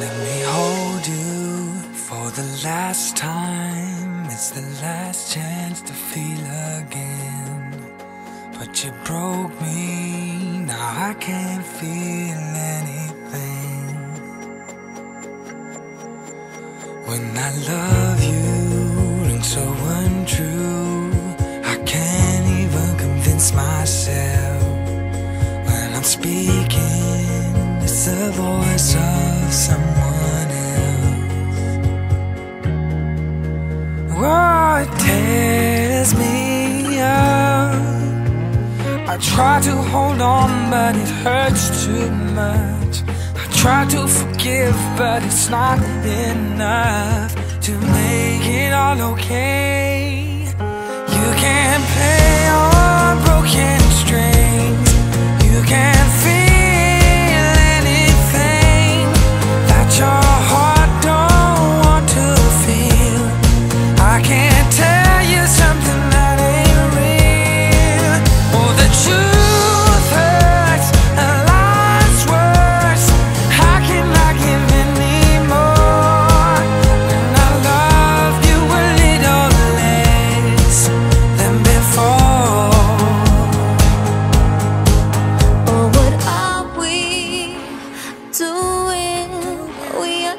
Let me hold you for the last time. It's the last chance to feel again. But you broke me, now I can't feel anything. When I love you rings so untrue, I can't even convince myself. When I'm speaking, it's the voice of someone else. Oh, it tears me up. I try to hold on, but it hurts too much. I try to forgive, but it's not enough to make it all okay. You can't play on broken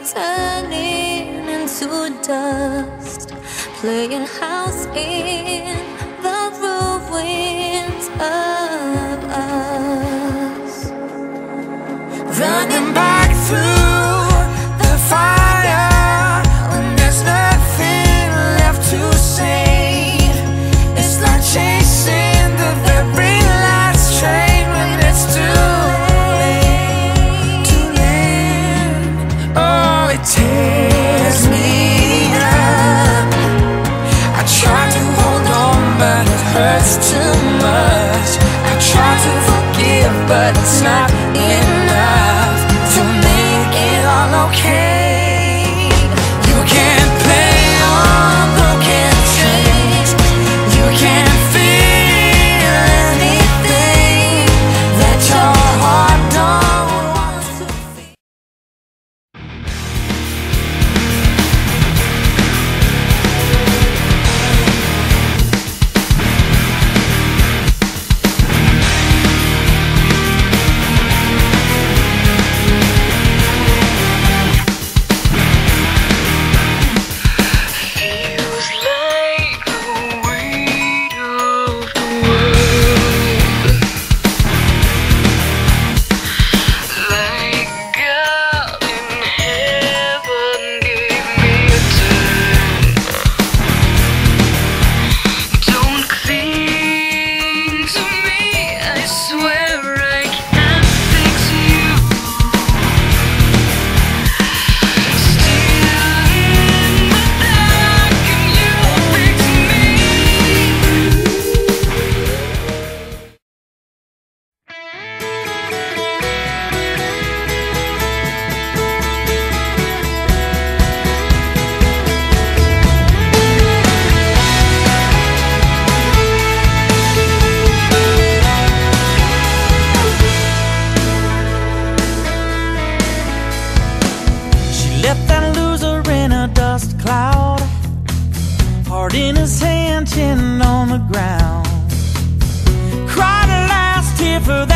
turning into dust, playing house in In his hand, chin on the ground. Cried a last tear for